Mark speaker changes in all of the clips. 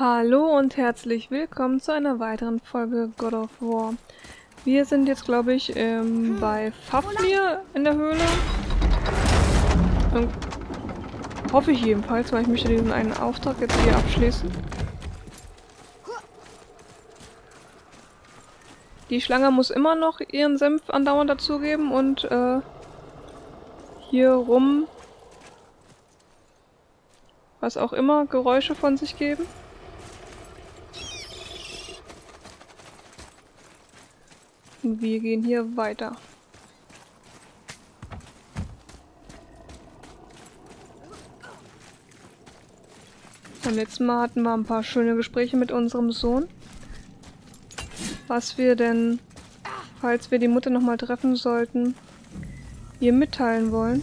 Speaker 1: Hallo und herzlich willkommen zu einer weiteren Folge God of War. Wir sind jetzt, glaube ich, ähm, bei Fafnir in der Höhle. Und hoffe ich jedenfalls, weil ich möchte diesen einen Auftrag jetzt hier abschließen. Die Schlange muss immer noch ihren Senf andauernd dazugeben und äh, hier rum was auch immer Geräusche von sich geben. Wir gehen hier weiter. Beim letzten Mal hatten wir ein paar schöne Gespräche mit unserem Sohn. Was wir denn, falls wir die Mutter nochmal treffen sollten, ihr mitteilen wollen.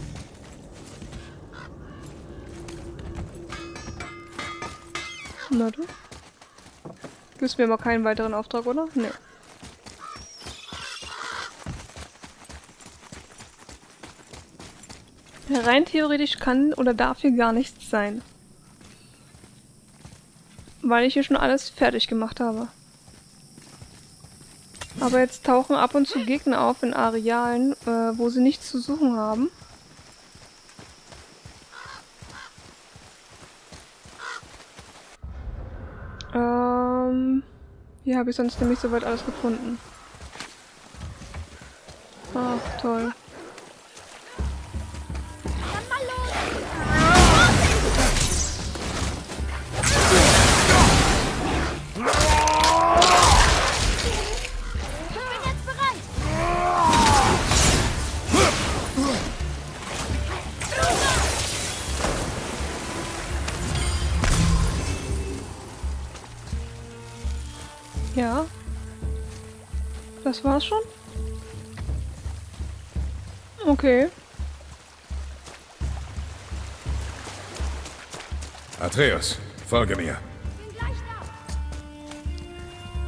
Speaker 1: Na du? Gibst mir aber keinen weiteren Auftrag, oder? Nee. Rein theoretisch kann oder darf hier gar nichts sein. Weil ich hier schon alles fertig gemacht habe. Aber jetzt tauchen ab und zu Gegner auf in Arealen, äh, wo sie nichts zu suchen haben. Ähm, hier habe ich sonst nämlich soweit alles gefunden. Ach, toll. Ja. Das war's schon? Okay.
Speaker 2: Atreus, folge mir.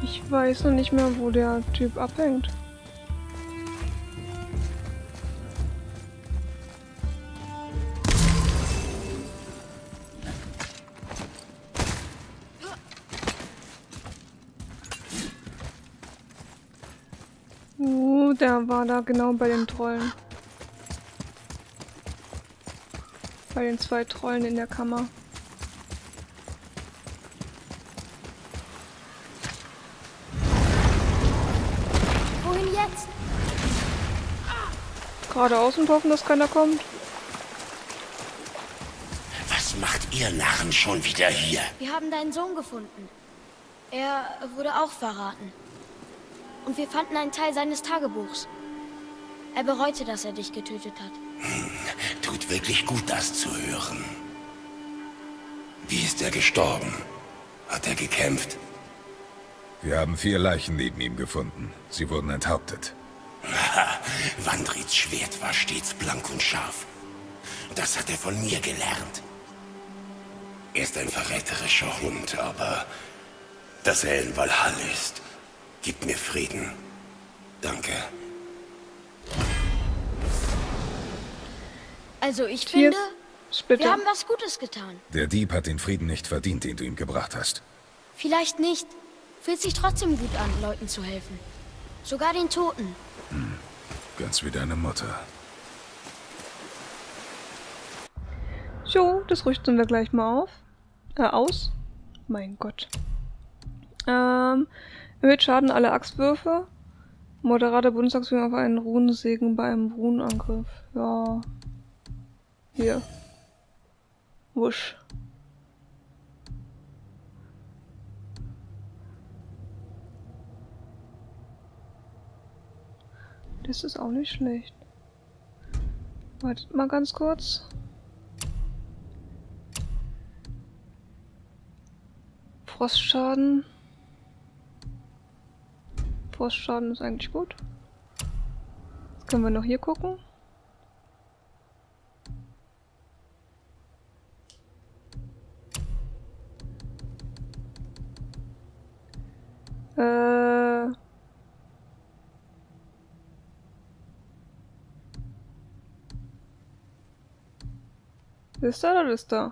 Speaker 1: Ich weiß noch nicht mehr, wo der Typ abhängt. Der war da genau bei den Trollen. Bei den zwei Trollen in der Kammer.
Speaker 3: Wohin jetzt?
Speaker 1: Geradeaus und hoffen, dass keiner kommt.
Speaker 4: Was macht ihr Narren schon wieder hier?
Speaker 3: Wir haben deinen Sohn gefunden. Er wurde auch verraten. Und wir fanden einen Teil seines Tagebuchs. Er bereute, dass er dich getötet hat.
Speaker 4: Tut wirklich gut, das zu hören. Wie ist er gestorben? Hat er gekämpft?
Speaker 2: Wir haben vier Leichen neben ihm gefunden. Sie wurden enthauptet.
Speaker 4: Ha, Wandrits Schwert war stets blank und scharf. Das hat er von mir gelernt. Er ist ein verräterischer Hund, aber dass er in Valhall ist, gibt mir Frieden. Danke.
Speaker 3: Also ich finde,
Speaker 1: Splitter.
Speaker 3: wir haben was Gutes getan.
Speaker 2: Der Dieb hat den Frieden nicht verdient, den du ihm gebracht hast.
Speaker 3: Vielleicht nicht. Fühlt sich trotzdem gut an, Leuten zu helfen. Sogar den Toten.
Speaker 2: Ganz wie deine Mutter.
Speaker 1: So, das rüsten wir gleich mal auf. Äh, aus. Mein Gott. Ähm, erhöht Schaden alle Axtwürfe. Moderater Bundesaxtwürfe auf einen Runensegen bei einem Runenangriff. Ja. Hier. Wusch. Das ist auch nicht schlecht. Wartet mal ganz kurz. Frostschaden. Frostschaden ist eigentlich gut. Jetzt können wir noch hier gucken. Äh. Ist da oder ist da?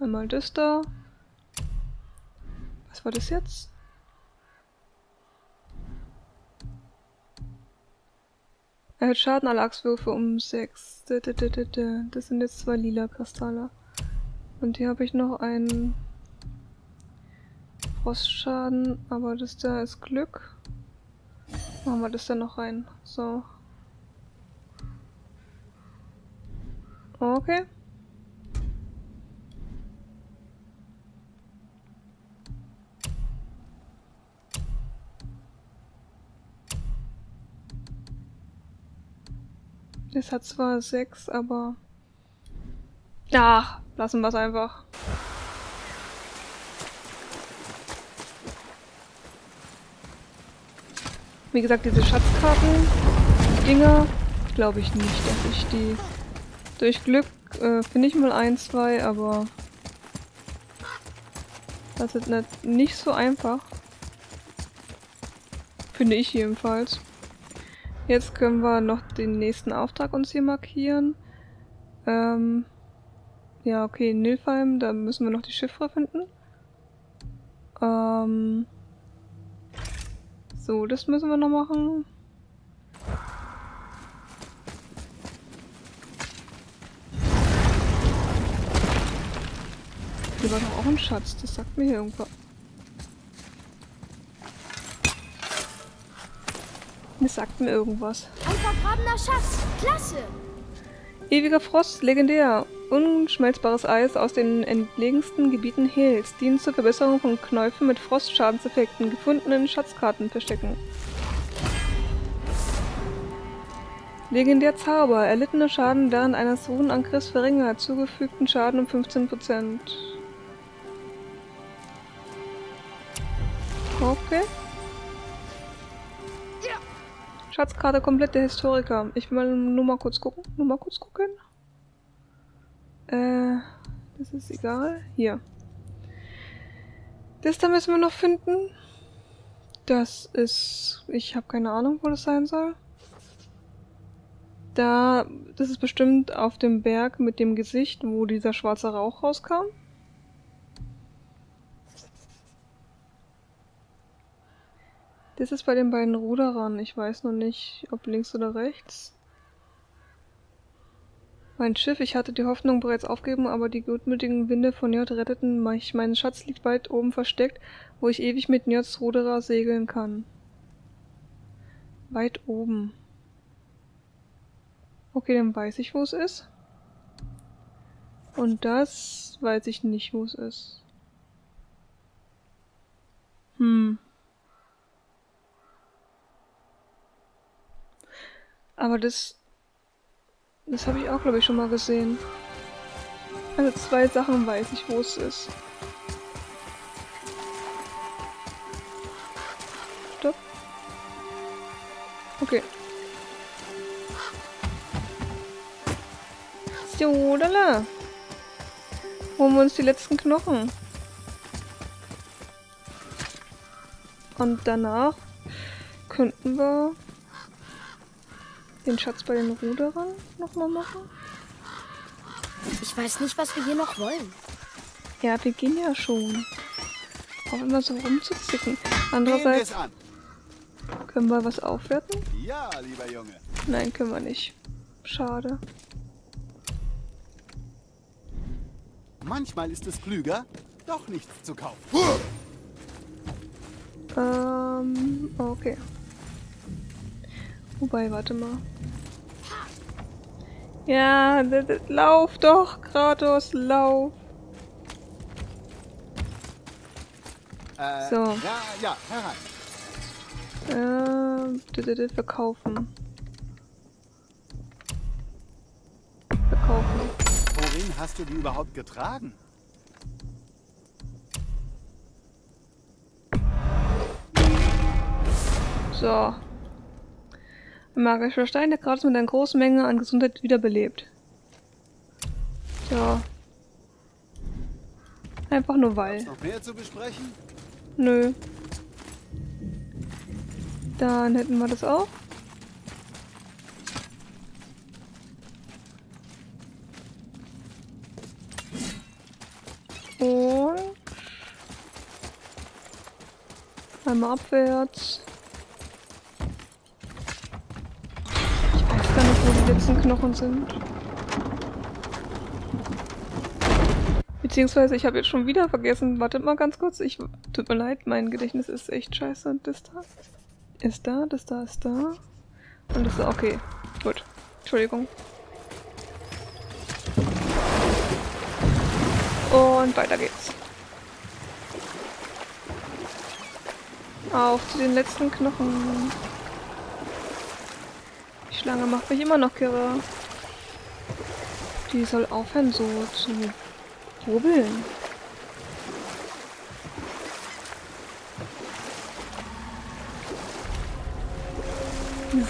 Speaker 1: einmal das da. Was war das jetzt? Erhöht Schaden alle Axtwürfe um 6. Das sind jetzt zwei lila Kristalle. Und hier habe ich noch einen Frostschaden, aber das da ist Glück. Machen wir das da noch rein. So. Okay. Es hat zwar sechs, aber... Ach, lassen wir es einfach. Wie gesagt, diese Schatzkarten-Dinger glaube ich nicht, dass ich die durch Glück äh, finde ich mal ein, zwei, aber das ist nicht so einfach. Finde ich jedenfalls. Jetzt können wir noch den nächsten Auftrag uns hier markieren. Ähm, ja, okay, Nilfheim, da müssen wir noch die Chiffre finden. Ähm, so, das müssen wir noch machen. Hier war doch auch ein Schatz, das sagt mir hier irgendwas. Das sagt mir irgendwas.
Speaker 3: Ein vergrabener Schatz. Klasse.
Speaker 1: Ewiger Frost, legendär. Unschmelzbares Eis aus den entlegensten Gebieten Hels. Dient zur Verbesserung von Knäufen mit Frostschadenseffekten. Gefundenen Schatzkarten verstecken. Legendär Zauber. Erlittener Schaden während eines Runenangriffs verringert. Zugefügten Schaden um 15%. Okay. Schatzkarte komplett der Historiker. Ich will mal nur mal kurz gucken. Nur mal kurz gucken. Äh, das ist egal. Hier. Das da müssen wir noch finden. Das ist... Ich habe keine Ahnung, wo das sein soll. Da... Das ist bestimmt auf dem Berg mit dem Gesicht, wo dieser schwarze Rauch rauskam. Ist bei den beiden Ruderern. Ich weiß noch nicht, ob links oder rechts. Mein Schiff, ich hatte die Hoffnung bereits aufgegeben, aber die gutmütigen Winde von J retteten mich. Mein Schatz liegt weit oben versteckt, wo ich ewig mit Njots Ruderer segeln kann. Weit oben. Okay, dann weiß ich, wo es ist. Und das weiß ich nicht, wo es ist. Hm. Aber das... Das habe ich auch, glaube ich, schon mal gesehen. Also zwei Sachen weiß ich, wo es ist. Stopp. Okay. So, lala. Holen wir uns die letzten Knochen. Und danach könnten wir den Schatz bei den Ruderern nochmal machen?
Speaker 3: Ich weiß nicht, was wir hier noch wollen.
Speaker 1: Ja, wir gehen ja schon. Auch immer so rumzuzicken. Andererseits können wir was aufwerten?
Speaker 5: Ja, lieber Junge.
Speaker 1: Nein, können wir nicht. Schade.
Speaker 5: Manchmal ist es klüger, doch nichts zu kaufen.
Speaker 1: Ähm, okay. Wobei, warte mal. Ja, lauf doch, Kratos, lauf.
Speaker 5: Äh,
Speaker 1: so.
Speaker 5: Ja, ja,
Speaker 1: herein. Ähm, verkaufen. Verkaufen.
Speaker 5: Worin hast du die überhaupt getragen?
Speaker 1: So. Magischer Stein, der gerade mit einer großen Menge an Gesundheit wiederbelebt. Tja. Einfach nur weil.
Speaker 5: Noch mehr zu besprechen?
Speaker 1: Nö. Dann hätten wir das auch. Und einmal abwärts. Wo die letzten Knochen sind. Beziehungsweise, ich habe jetzt schon wieder vergessen. Wartet mal ganz kurz. Ich tut mir leid, mein Gedächtnis ist echt scheiße. Das da ist da, das da ist da. Und das da. Okay. Gut. Entschuldigung. Und weiter geht's. Auf zu den letzten Knochen. Schlange macht mich immer noch kirre. Die soll aufhören so zu rubbeln.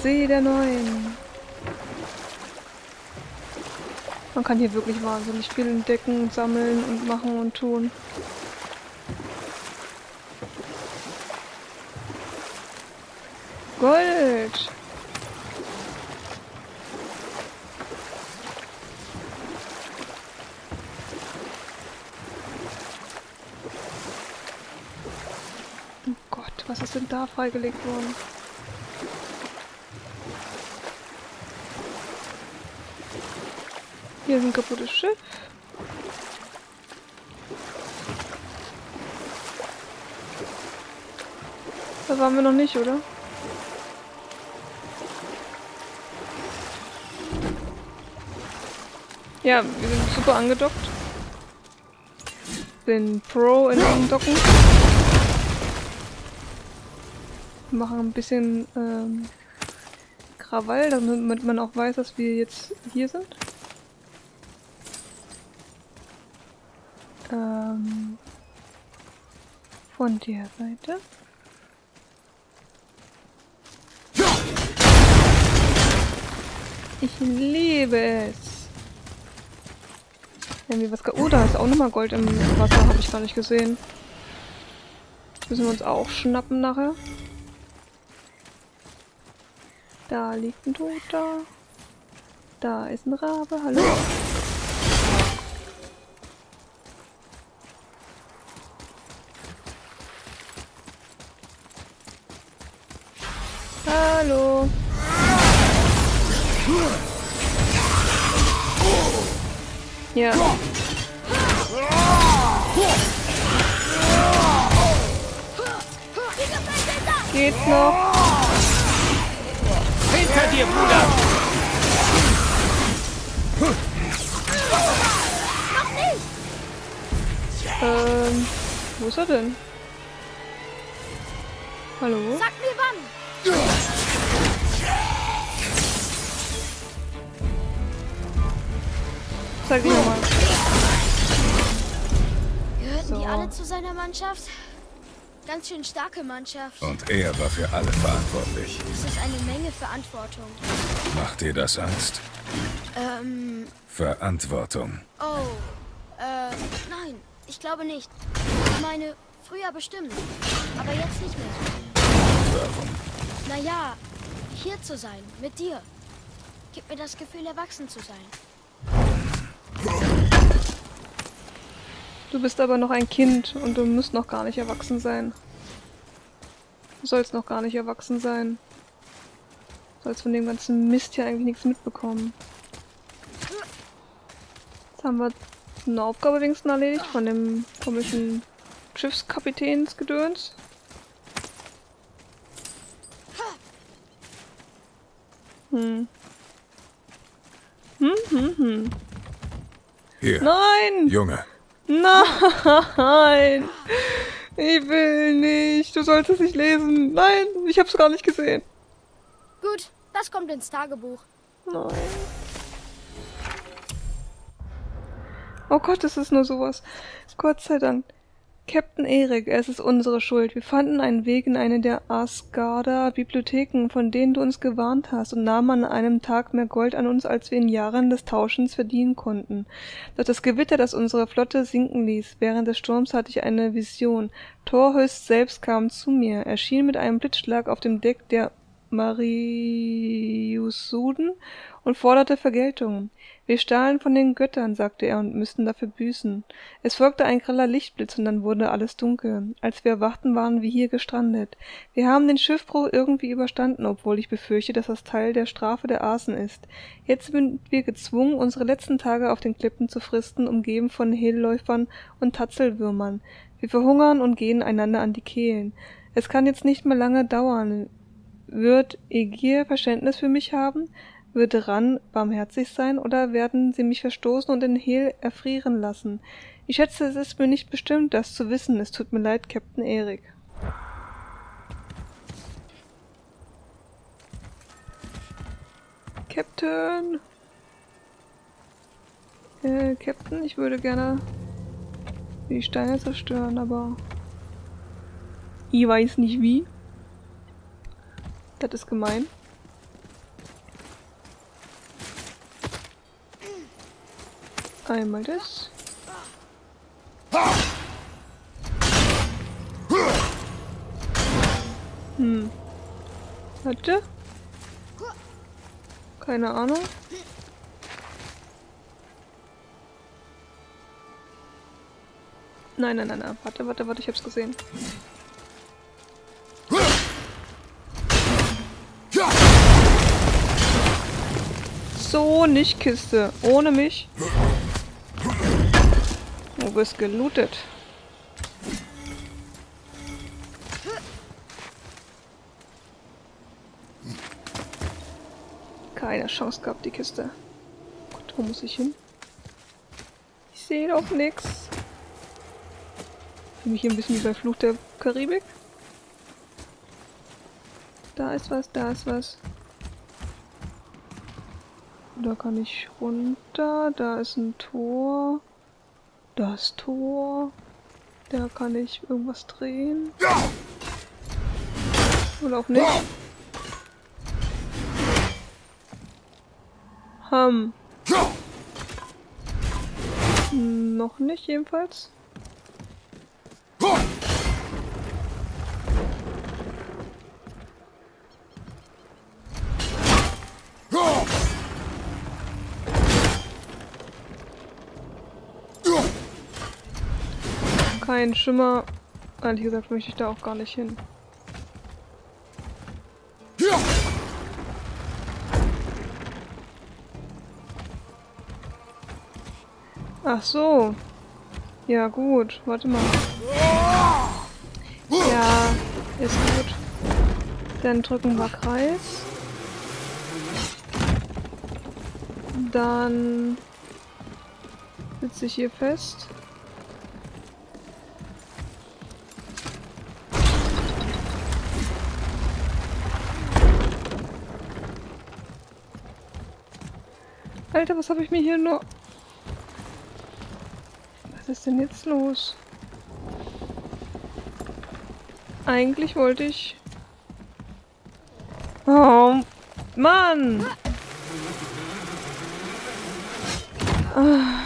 Speaker 1: See der Neuen. Man kann hier wirklich wahnsinnig viel entdecken, sammeln und machen und tun. Gold! Oh Gott, was ist denn da freigelegt worden? Hier ist ein kaputtes Schiff. Da waren wir noch nicht, oder? Ja, wir sind super angedockt. Bin Pro in dem Machen ein bisschen ähm, Krawall, damit man auch weiß, dass wir jetzt hier sind. Ähm, von der Seite. Ich liebe es. Irgendwie was. Oh, da ist auch nochmal Gold im Wasser, habe ich gar nicht gesehen. Müssen wir uns auch schnappen nachher. Da liegt ein Toter. Da ist ein Rabe. Hallo. Hallo.
Speaker 3: Sag
Speaker 1: dir mal.
Speaker 3: Gehörten
Speaker 1: So.
Speaker 3: die alle zu seiner Mannschaft? Ganz schön starke Mannschaft.
Speaker 2: Und er war für alle verantwortlich.
Speaker 3: Das ist eine Menge Verantwortung.
Speaker 2: Macht dir das Angst?
Speaker 3: Ähm,
Speaker 2: Verantwortung.
Speaker 3: oh, äh, nein, ich glaube nicht. Ich meine, früher bestimmt, aber jetzt nicht mehr.
Speaker 2: Warum?
Speaker 3: Naja, hier zu sein, mit dir, gibt mir das Gefühl, erwachsen zu sein.
Speaker 1: Du bist aber noch ein Kind und du musst noch gar nicht erwachsen sein. Du sollst noch gar nicht erwachsen sein. Du sollst von dem ganzen Mist hier eigentlich nichts mitbekommen. Jetzt haben wir eine Aufgabe wenigstens erledigt von dem komischen Schiffskapitänsgedöns. Hm. Hm, hm, hm.
Speaker 2: Hier,
Speaker 1: Nein!
Speaker 2: Junge.
Speaker 1: Nein! Ich will nicht. Du sollst es nicht lesen. Nein, ich hab's gar nicht gesehen.
Speaker 3: Gut, das kommt ins Tagebuch.
Speaker 1: Nein. Oh Gott, es ist nur sowas. Gott sei Dank. Captain Erik, es ist unsere Schuld. Wir fanden einen Weg in eine der Asgarder Bibliotheken, von denen du uns gewarnt hast, und nahmen an einem Tag mehr Gold an uns, als wir in Jahren des Tauschens verdienen konnten. Doch das Gewitter, das unsere Flotte sinken ließ, während des Sturms hatte ich eine Vision. Thorhöst selbst kam zu mir, erschien mit einem Blitzschlag auf dem Deck der Mariusuden und forderte Vergeltung. Wir stahlen von den Göttern, sagte er, und müssten dafür büßen. Es folgte ein greller Lichtblitz, und dann wurde alles dunkel. Als wir erwachten, waren wir hier gestrandet. Wir haben den Schiffbruch irgendwie überstanden, obwohl ich befürchte, dass das Teil der Strafe der Asen ist. Jetzt sind wir gezwungen, unsere letzten Tage auf den Klippen zu fristen, umgeben von Hehlläufern und Tatzelwürmern. Wir verhungern und gehen einander an die Kehlen. Es kann jetzt nicht mehr lange dauern. Wird Egir Verständnis für mich haben? Wird Ran barmherzig sein, oder werden sie mich verstoßen und in Hel erfrieren lassen? Ich schätze, es ist mir nicht bestimmt, das zu wissen. Es tut mir leid, Captain Erik. Captain! Äh, Captain, ich würde gerne die Steine zerstören, aber ich weiß nicht wie. Das ist gemein. Einmal das. Hm. Warte. Keine Ahnung. Nein, nein, nein, nein. Warte, warte, warte, ich hab's gesehen. So, nicht Kiste. Ohne mich. Du bist gelootet. Keine Chance gehabt, die Kiste. Gut, wo muss ich hin? Ich sehe doch nix. Fühle mich hier ein bisschen wie bei Fluch der Karibik. Da ist was, da ist was. Da kann ich runter. Da ist ein Tor. Das Tor. Da kann ich irgendwas drehen. Oder auch nicht. Hm. Noch nicht jedenfalls. Kein Schimmer. Ehrlich gesagt möchte ich da auch gar nicht hin. Ach so. Ja gut, warte mal. Ja, ist gut. Dann drücken wir Kreis. Dann sitze ich hier fest. Alter, was habe ich mir hier nur... Was ist denn jetzt los? Eigentlich wollte ich... Oh, Mann! Ah.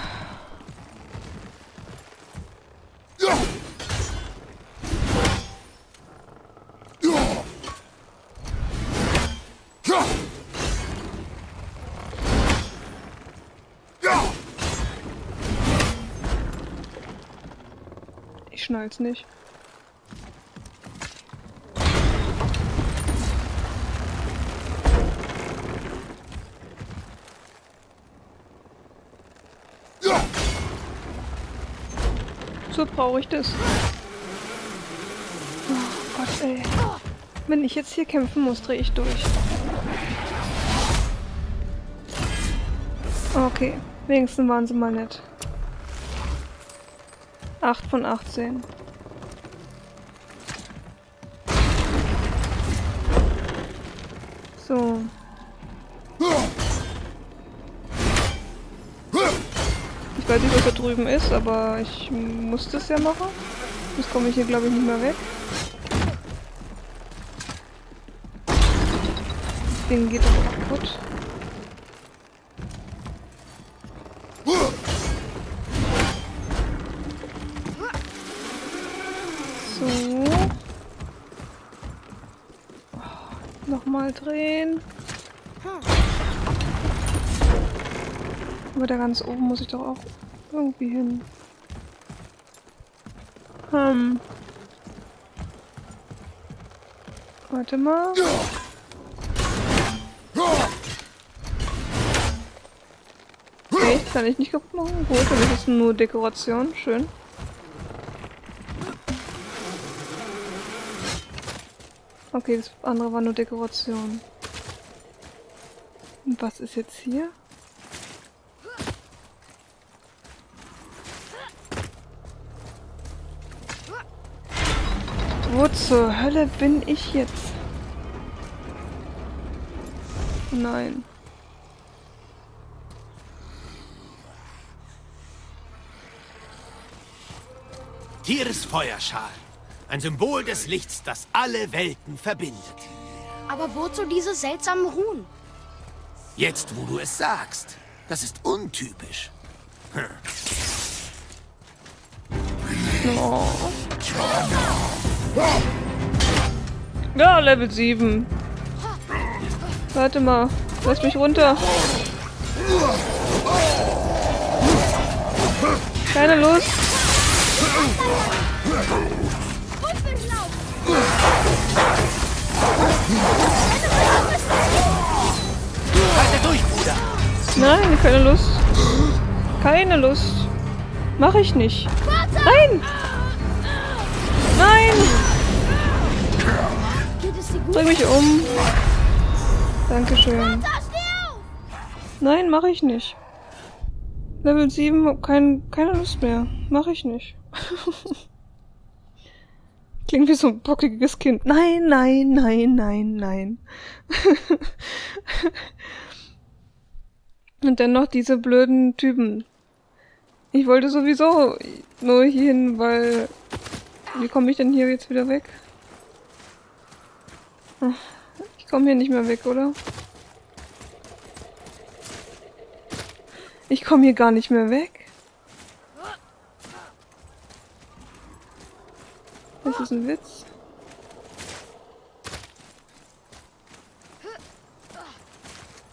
Speaker 1: Schnall's nicht. So brauche ich das. Oh Gott, ey. Wenn ich jetzt hier kämpfen muss, drehe ich durch. Okay, wenigstens waren sie mal nett. 8 von 18. So. Ich weiß nicht, was da drüben ist, aber ich muss das ja machen. Sonst komme ich hier, glaube ich, nicht mehr weg. Das Ding geht doch kaputt. Mal drehen. Aber da ganz oben muss ich doch auch irgendwie hin. Hm. Warte mal. Okay, kann ich nicht kaputt machen. Gut, das ist nur Dekoration. Schön. Okay, das andere war nur Dekoration. Und was ist jetzt hier? Wo zur Hölle bin ich jetzt? Nein.
Speaker 6: Hier ist Feuerschal. Ein Symbol des Lichts, das alle Welten verbindet.
Speaker 3: Aber wozu diese seltsamen Ruhen?
Speaker 6: Jetzt, wo du es sagst. Das ist untypisch.
Speaker 1: Oh. Ja, Level 7. Warte mal. Lass mich runter. Keine Lust. Nein, keine Lust. Keine Lust. Mach ich nicht. Nein! Nein! Bring mich um. Dankeschön. Nein, mache ich nicht. Level 7, kein, keine Lust mehr. Mache ich nicht. Klingt wie so ein bockiges Kind. Nein, nein, nein, nein, nein. Und dann noch diese blöden Typen. Ich wollte sowieso nur hierhin, weil... Wie komme ich denn hier jetzt wieder weg? Ich komme hier nicht mehr weg, oder? Ich komme hier gar nicht mehr weg. Das ist ein Witz.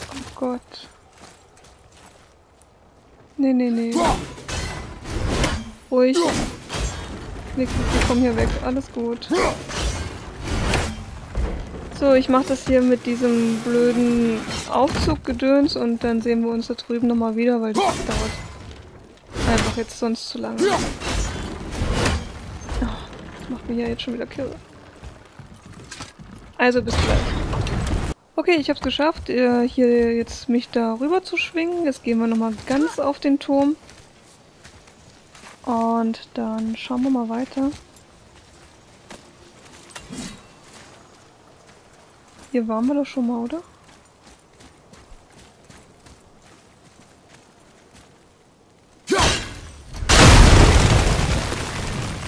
Speaker 1: Oh Gott. Nee, nee, nee. Ruhig. Nix, ich komm hier weg. Alles gut. So, ich mach das hier mit diesem blöden Aufzuggedöns und dann sehen wir uns da drüben nochmal wieder, weil das dauert einfach jetzt sonst zu lange. Macht mich ja jetzt schon wieder kirre. Also bis gleich. Okay, ich habe es geschafft, äh, hier jetzt mich da rüber zu schwingen. Jetzt gehen wir nochmal ganz auf den Turm. Und dann schauen wir mal weiter. Hier waren wir doch schon mal, oder?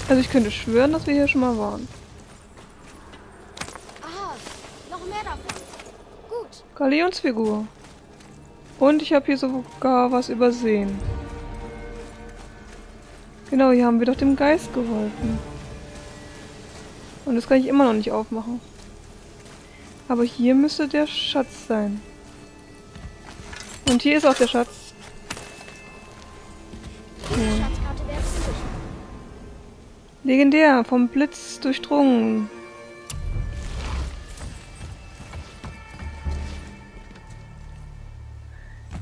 Speaker 1: Also ich könnte schwören, dass wir hier schon mal waren.
Speaker 3: Aha, noch mehr davon. Gut.
Speaker 1: Galionsfigur. Und ich habe hier sogar was übersehen. Genau, hier haben wir doch dem Geist geholfen. Und das kann ich immer noch nicht aufmachen. Aber hier müsste der Schatz sein. Und hier ist auch der Schatz. Legendär, vom Blitz durchdrungen.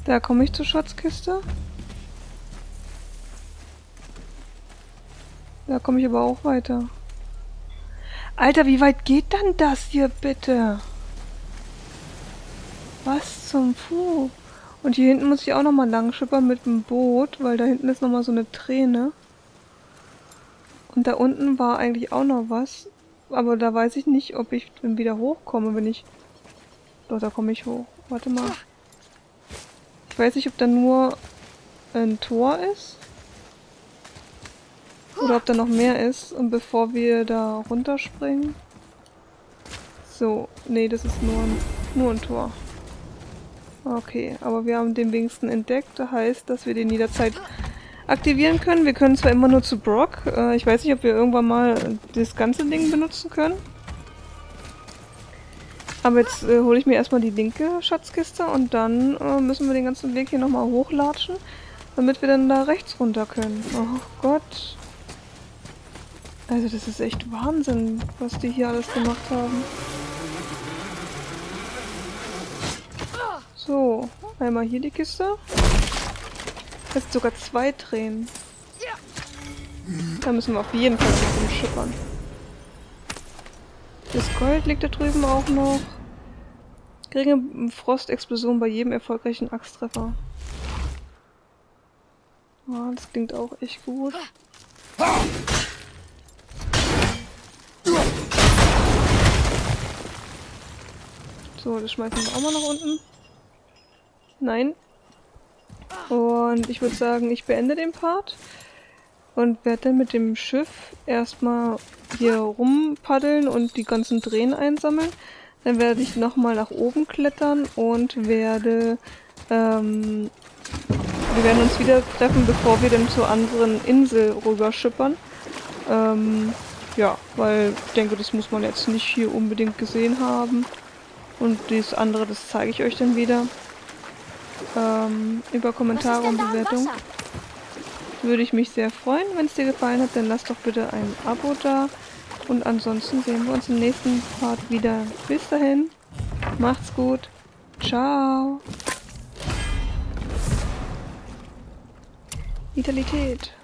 Speaker 1: Da komme ich zur Schatzkiste. Da komme ich aber auch weiter. Alter, wie weit geht dann das hier bitte? Was zum Fu? Und hier hinten muss ich auch nochmal lang schippern mit dem Boot, weil da hinten ist nochmal so eine Träne. Und da unten war eigentlich auch noch was. Aber da weiß ich nicht, ob ich wieder hochkomme, wenn ich... Doch, da komme ich hoch. Warte mal. Ich weiß nicht, ob da nur ein Tor ist. Oder ob da noch mehr ist. Und bevor wir da runterspringen... So, nee, das ist nur ein, nur ein Tor. Okay, aber wir haben den wenigsten entdeckt. Das heißt, dass wir den jederzeit aktivieren können. Wir können zwar immer nur zu Brock. Äh, ich weiß nicht, ob wir irgendwann mal das ganze Ding benutzen können. Aber jetzt äh, hole ich mir erstmal die linke Schatzkiste und dann äh, müssen wir den ganzen Weg hier nochmal hochlatschen, damit wir dann da rechts runter können. Oh Gott. Also das ist echt Wahnsinn, was die hier alles gemacht haben. So, einmal hier die Kiste. Jetzt sogar zwei Tränen. Da müssen wir auf jeden Fall noch rumschippern. Das Gold liegt da drüben auch noch. Geringe Frostexplosion bei jedem erfolgreichen Axttreffer. Oh, das klingt auch echt gut. So, das schmeißen wir auch mal nach unten. Nein. Und ich würde sagen, ich beende den Part. Und werde dann mit dem Schiff erstmal hier rumpaddeln und die ganzen Drehen einsammeln. Dann werde ich nochmal nach oben klettern und werde... Ähm, wir werden uns wieder treffen, bevor wir dann zur anderen Insel rüber schippern. Ähm, ja, weil ich denke, das muss man jetzt nicht hier unbedingt gesehen haben. Und das andere, das zeige ich euch dann wieder. Ähm, über Kommentare und Bewertung. Würde ich mich sehr freuen. Wenn es dir gefallen hat, dann lass doch bitte ein Abo da. Und ansonsten sehen wir uns im nächsten Part wieder. Bis dahin. Macht's gut. Ciao. Vitalität.